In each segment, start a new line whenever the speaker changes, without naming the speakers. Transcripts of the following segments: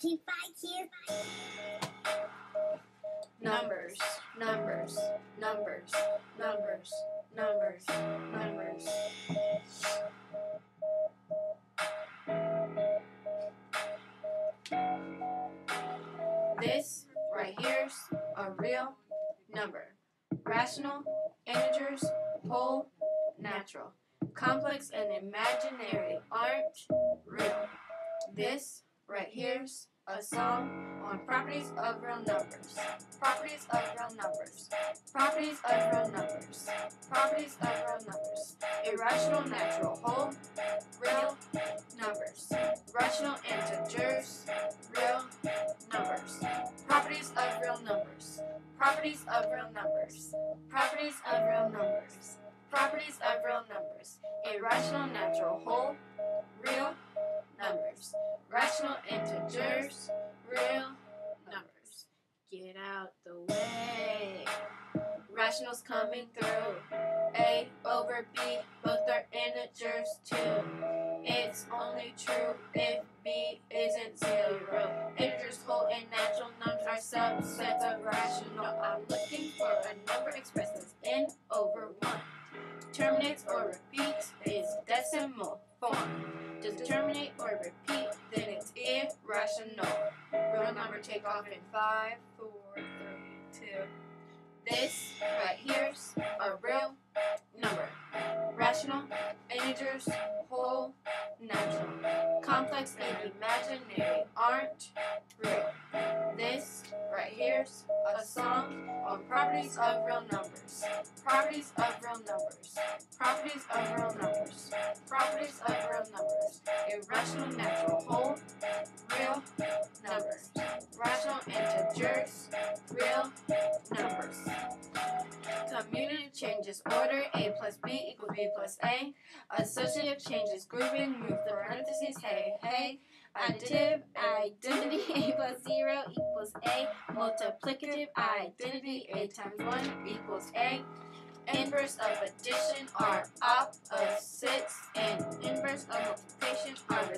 P five Q.
Numbers, numbers, numbers, numbers, numbers, numbers. This right here's a real number. Rational, integers, whole, natural. Complex and imaginary aren't real. This right here's a song on properties of real numbers. Properties of real numbers. Properties of real numbers. Properties of real numbers. Irrational, natural, whole, real numbers. Rational integers, real numbers. Properties of real numbers. Properties of real numbers. Properties of real numbers. Properties of real numbers. Irrational, natural, whole, real numbers. Rational integers, real numbers. Get out the way. Rationals coming through. A over B, both are integers too. It's only true if B isn't zero. Integers, whole, and natural numbers are subsets of rational. I'm looking for a number expressed as n over 1. Terminates or repeats is decimal form. Irrational. Real number take off in five, four, three, two. This right here's a real number. Rational, integers, whole, natural. Complex and imaginary aren't real. This right here's a song on properties of real numbers. Properties of real numbers. Properties of real numbers. Properties of real numbers. Irrational, natural, whole, real numbers. Rational integers, real numbers. Commutative changes order. A plus B equals B plus A. Associative changes grouping. Move the parentheses. Hey, hey. Additive identity. A plus zero equals A. Multiplicative identity. A times one equals A. Inverse of addition are opposites, and inverse of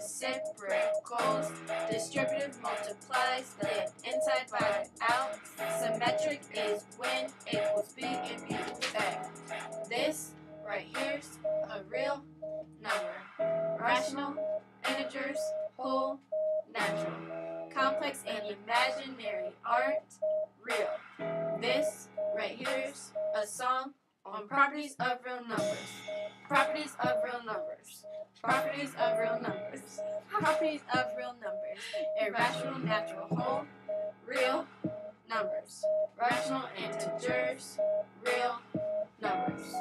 reciprocals. Distributive multiplies the inside by out. Symmetric is when equals B and B equals. This right here's a real number. Rational, integers, whole, natural. Complex and imaginary aren't real. This right here's a song on properties of real numbers. Properties of real numbers. Properties of real numbers properties of real numbers. Irrational, natural, whole, real numbers. Rational integers, real numbers.